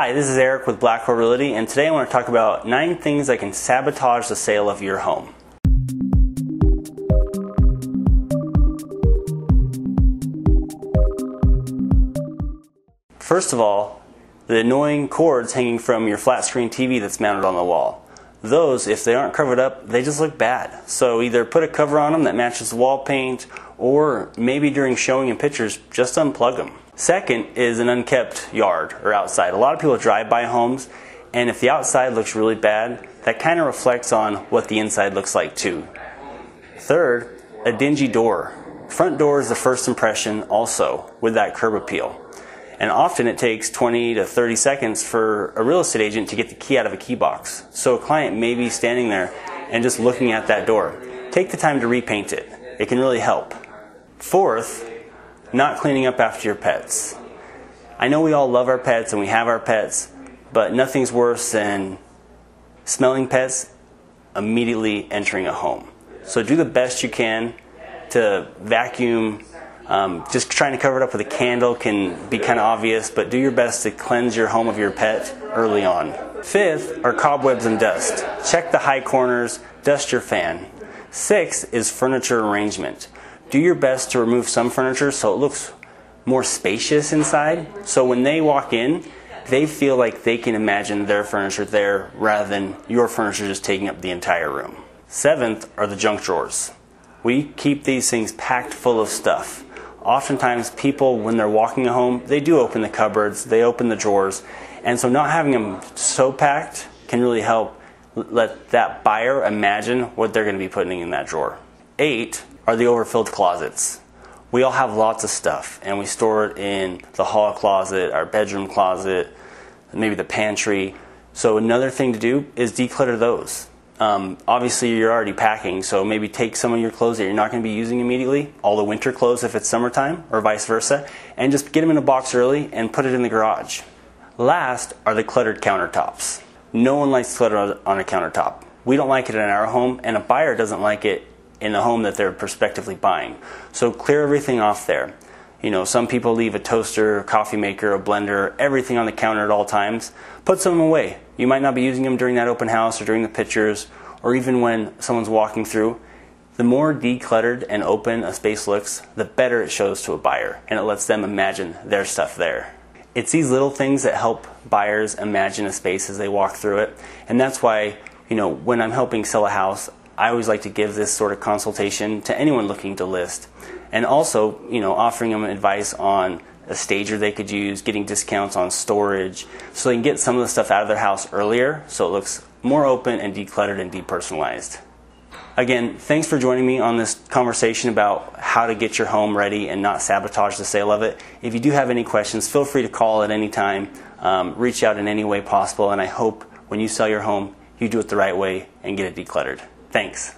Hi, this is Eric with Blackwell Realty, and today I want to talk about nine things that can sabotage the sale of your home. First of all, the annoying cords hanging from your flat screen TV that's mounted on the wall. Those, if they aren't covered up, they just look bad. So either put a cover on them that matches the wall paint, or maybe during showing in pictures, just unplug them. Second is an unkept yard or outside. A lot of people drive by homes, and if the outside looks really bad, that kind of reflects on what the inside looks like too. Third, a dingy door. Front door is the first impression also with that curb appeal. And often it takes 20 to 30 seconds for a real estate agent to get the key out of a key box. So a client may be standing there and just looking at that door. Take the time to repaint it. It can really help. Fourth, not cleaning up after your pets. I know we all love our pets and we have our pets, but nothing's worse than smelling pets immediately entering a home. So do the best you can to vacuum. Um, just trying to cover it up with a candle can be kind of obvious, but do your best to cleanse your home of your pet early on. Fifth are cobwebs and dust. Check the high corners, dust your fan. Sixth is furniture arrangement do your best to remove some furniture so it looks more spacious inside. So when they walk in, they feel like they can imagine their furniture there rather than your furniture just taking up the entire room. Seventh are the junk drawers. We keep these things packed full of stuff. Oftentimes, people, when they're walking home, they do open the cupboards, they open the drawers, and so not having them so packed can really help let that buyer imagine what they're going to be putting in that drawer. Eight are the overfilled closets. We all have lots of stuff, and we store it in the hall closet, our bedroom closet, maybe the pantry. So, another thing to do is declutter those. Um, obviously, you're already packing, so maybe take some of your clothes that you're not going to be using immediately, all the winter clothes if it's summertime, or vice versa, and just get them in a box early and put it in the garage. Last are the cluttered countertops. No one likes clutter on a countertop. We don't like it in our home, and a buyer doesn't like it in the home that they're prospectively buying. So clear everything off there. You know, some people leave a toaster, a coffee maker, a blender, everything on the counter at all times. Put some away. You might not be using them during that open house or during the pictures or even when someone's walking through. The more decluttered and open a space looks, the better it shows to a buyer and it lets them imagine their stuff there. It's these little things that help buyers imagine a space as they walk through it. And that's why, you know, when I'm helping sell a house, I always like to give this sort of consultation to anyone looking to list. And also, you know, offering them advice on a stager they could use, getting discounts on storage, so they can get some of the stuff out of their house earlier so it looks more open and decluttered and depersonalized. Again, thanks for joining me on this conversation about how to get your home ready and not sabotage the sale of it. If you do have any questions, feel free to call at any time. Um, reach out in any way possible, and I hope when you sell your home, you do it the right way and get it decluttered. Thanks.